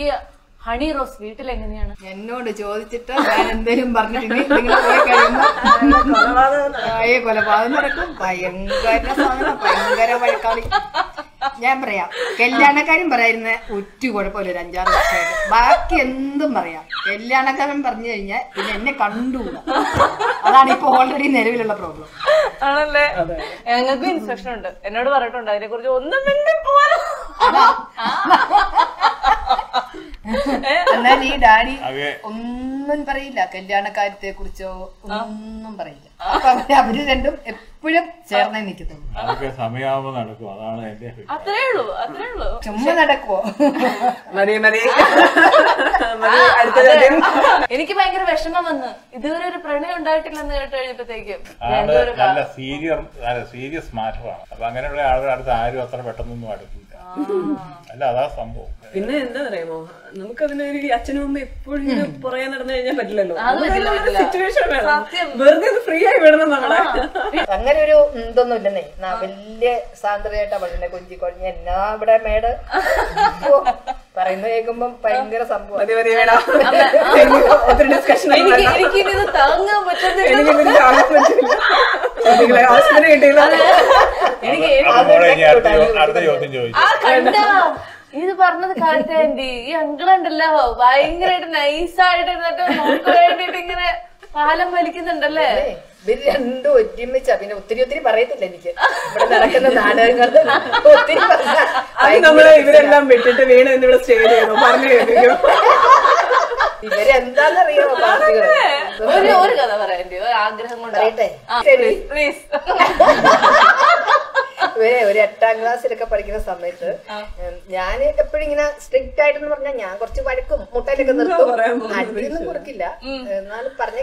ഈ ഹണി റോസ് വീട്ടിൽ എങ്ങനെയാണ് എന്നോട് ചോദിച്ചിട്ട് ഞാൻ എന്തെങ്കിലും പറഞ്ഞിട്ടുണ്ടെങ്കിൽ കൊലപാതകം നടക്കും. ഭയങ്കര സാധനം ഭയങ്കര വഴക്കാളി. ഞാൻ പറയാം. കല്യാണക്കാരും പറയുന്ന ഒറ്റ കുഴപ്പമില്ല ഒരു അഞ്ചാറ് വർഷമായിട്ട്. ബാക്കി എന്തും പറയാം. കല്യാണക്കാരൻ പറഞ്ഞു കഴിഞ്ഞാൽ പിന്നെ എന്നെ കണ്ടുകൂടാ അതാണ് ഇപ്പൊ ഓൾറെഡി നിലവിലുള്ള പ്രോബ്ലം ആണല്ലേ? ഞങ്ങൾക്ക് ഇൻസ്ട്രക്ഷൻ ഉണ്ട്. എന്നോട് പറഞ്ഞിട്ടുണ്ട്. അതിനെ കുറിച്ച് ഒന്നും മിണ്ടി പോരാ എന്നാൽ ഈ ഡാഡി ഒന്നും പറയില്ല. കല്യാണ കാര്യത്തെ കുറിച്ചോ ഒന്നും പറയില്ല. അപ്പൊ അവർ അവർ രണ്ടും എപ്പോഴും ചേർന്നേ നിൽക്കത്തുള്ളൂ. അതൊക്കെ സമയമാകുമ്പോൾ നടക്കും. അതാണ് എന്റെ അത്രേ ഉള്ളൂ അത്രേ ഉള്ളൂ. ചുമ്മാ നടക്കുവോ? മതി മതി. എനിക്ക് ഭയങ്കര വിഷമം വന്ന് ഇതുവരെ ഒരു പ്രണയം ഉണ്ടായിട്ടില്ലെന്ന് കേട്ട് കഴിഞ്ഞപ്പോഴത്തേക്കും നല്ല സീരിയസ് അല്ല സീരിയസ് മാറ്ററാണ്. അപ്പൊ അങ്ങനെയുള്ള ആളുകൾ അടുത്ത് ആരും അത്ര പെട്ടെന്നൊന്നും അടുക്കില്ല. അല്ല അതാ സംഭവം. പിന്നെ എന്താ അറിയാമോ? നമുക്കതിനൊരു അച്ഛനും അമ്മ എപ്പോഴും ഇങ്ങനെ പുറകെ നടന്നു കഴിഞ്ഞാൽ പറ്റില്ലല്ലോ. സിറ്റുവേഷൻ വേണം. വെറുതെ ഫ്രീ ആയി വിടണം നമ്മളെ. അങ്ങനെ ഒരു ഇതൊന്നും ഇല്ലെന്നേ. വലിയ സാന്ദ്രതയായിട്ടാ പറഞ്ഞെ കൊഞ്ചി കൊഴിഞ്ഞ എന്നാ ഇവിടെ മേട്? പറയുന്നത് കേൾക്കുമ്പം ഭയങ്കര സംഭവം. എനിക്ക് താങ്ങാൻ പറ്റുന്നില്ല അടുത്ത ചോദ്യം ചോദിച്ചു ആ കണ്ട? ഇത് പറഞ്ഞത് ആന്റി ഈ അങ്കിളുണ്ടല്ലോ ഭയങ്കരമായിട്ട് നൈസായിട്ട് എന്നിട്ട് മോക്ക് വേണ്ടിട്ട് ഇങ്ങനെ പാലം വലിക്കുന്നുണ്ടല്ലേ? ഇവർ രണ്ടും ഒരുമിച്ചാ പിന്നെ ഒത്തിരി ഒത്തിരി പറയത്തില്ല എനിക്ക്. ഇവിടെ നടക്കുന്ന നാടകങ്ങൾ ഒത്തിരി നമ്മൾ ഇവരെല്ലാം വിട്ടിട്ട് വീണ് ഇവിടെ സ്റ്റേ ചെയ്തു. പറഞ്ഞു കേൾക്കും ഇവരെന്താന്നറിയാമോ പാർട്ടികൾ? ഒരു ഒരു കഥ ഒരു ആഗ്രഹം കൊണ്ട്. പറയട്ടെ ആ, ശരി please. ഇവരെ ഒരു എട്ടാം ക്ലാസ്സിലൊക്കെ പഠിക്കുന്ന സമയത്ത് ഞാൻ എപ്പോഴും ഇങ്ങനെ സ്ട്രിക്റ്റ് ആയിട്ടെന്ന് പറഞ്ഞാൽ ഞാൻ കുറച്ച് വഴക്കും മുട്ടയിലൊക്കെ നിർത്തും. അടിയൊന്നും കൊടുക്കില്ല. എന്നാലും പറഞ്ഞ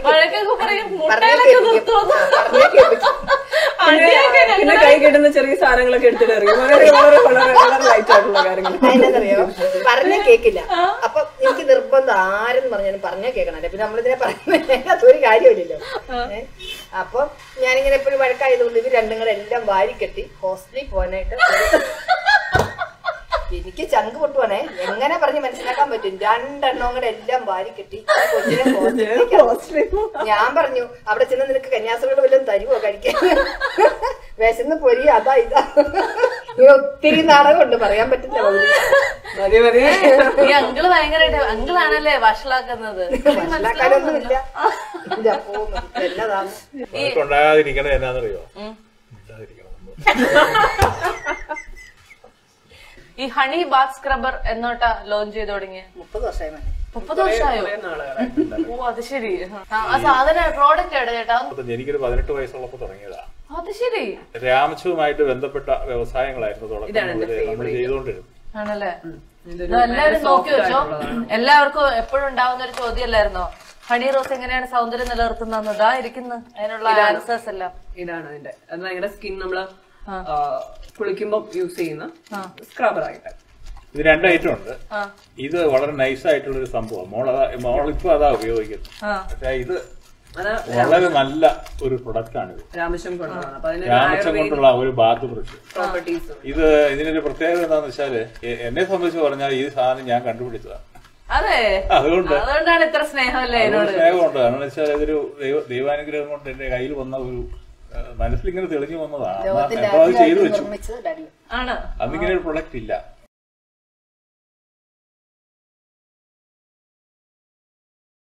പിന്നെ കൈ കിട്ടുന്ന ചെറിയ സാധനങ്ങളൊക്കെ എടുത്തിട്ട് പറഞ്ഞ കേക്കില്ല അപ്പൊ എനിക്ക് നിർബന്ധം ആരെന്ന് പറഞ്ഞാലും പറഞ്ഞാ കേൾക്കണല്ലേ. പിന്നെ നമ്മളിതിനെ പറയുന്നത് അതൊരു കാര്യമില്ലല്ലോ. ഏ? അപ്പൊ ഞാനിങ്ങനെ എപ്പോഴും വഴക്കായതുകൊണ്ട് ഇവർ രണ്ടും കൂടെ എല്ലാം വാരിക്കെട്ടി ഹോസ്റ്റലിൽ പോകാനായിട്ട് എനിക്ക് ചങ്ക് പൊട്ടുവാണേ. എങ്ങനെ പറഞ്ഞ് മനസ്സിലാക്കാൻ പറ്റും? രണ്ടെണ്ണം കൂടെ എല്ലാം വാരി കെട്ടി ഞാൻ പറഞ്ഞു അവിടെ ചെന്ന് നിനക്ക് കന്യാസ്ത്രീയോട് വല്ലതും തരുവോ കഴിക്കാൻ? വിശന്ന് പൊരി അതാ ഇതാ. ഇങ്ങനെ ഒത്തിരി നാടകമുണ്ട് പറയാൻ പറ്റില്ല അങ്കിൾ ഭയങ്കരമായിട്ട് അങ്കിളാണല്ലേ വഷളാക്കുന്നത്? മനസ്സിലാക്കാനൊന്നുമില്ല ഉണ്ടാകാതിരിക്കണത് എന്നാന്നറിയോ ഈ ഹണി ബാത്ത് സ്ക്രബർ എന്നോട്ടാ ലോഞ്ച് ചെയ്ത് തുടങ്ങിയ? മുപ്പത് വർഷമായി? മുപ്പത് വർഷമായോ ഓ അത് ശരി. ആ, സാധന പ്രോഡക്റ്റ് എവിടെ ചേട്ടാ. എനിക്കൊരു പതിനെട്ട് വയസ്സുള്ളപ്പോ തുടങ്ങിയതാ അത് ശരി. രാമശവുമായിട്ട് ബന്ധപ്പെട്ട വ്യവസായങ്ങളായിരുന്നു തുടക്കം നമ്മൾ ചെയ്തുകൊണ്ടിരുന്നത് ആണല്ലേ? എല്ലാവരും നോക്കി വെച്ചോ. എല്ലാവർക്കും എപ്പോഴും ഉണ്ടാവുന്ന ഒരു ചോദ്യമല്ലായിരുന്നോ ഹണി റോസ് എങ്ങനെയാണ് സൗന്ദര്യം നിലനിർത്തുന്നത് ഇതാ ഇരിക്കുന്നു അതിനുള്ള ആൻസേഴ്സ് എല്ലാം. ഇതാണ് അതിന്റെ. അത് ഭയങ്കര സ്കിൻ നമ്മൾ കുളിക്കുമ്പോ യൂസ് ചെയ്യുന്ന സ്ക്രബർ ആയിട്ട്. ഇത് രണ്ട് ഐറ്റം ഉണ്ട്. ഇത് വളരെ നൈസ് ആയിട്ടുള്ള ഒരു സംഭവം. മോൾ അതാ മോളിപ്പോ അതാ ഉപയോഗിക്കുന്നത്. പക്ഷേ ഇത് വളരെ നല്ല ഒരു പ്രൊഡക്റ്റ് ആണ് ഇത്. രാമശം കൊണ്ടുള്ള ഒരു ബാത്ത് ബ്രഷ്. ഇത് ഇതിനൊരു പ്രത്യേകത എന്താണെന്ന് വെച്ചാൽ എന്നെ സംബന്ധിച്ച് പറഞ്ഞാൽ ഈ സാധനം ഞാൻ കണ്ടുപിടിച്ചതാണ് അതെ. അതുകൊണ്ട്. അതുകൊണ്ടാണ് ഇത്ര സ്നേഹമല്ലേ എന്നോട് സ്നേഹമുണ്ട്. കാരണം വെച്ചാൽ ഇതൊരു ദൈവാനുഗ്രഹം കൊണ്ട് എന്റെ കയ്യിൽ വന്ന ഒരു മനസ്സിലിങ്ങനെ തെളിഞ്ഞു വന്നതാണ്. അത് ചെയ്തു വെച്ചു. അന്നിങ്ങനെ ഒരു പ്രൊഡക്റ്റ് ഇല്ല.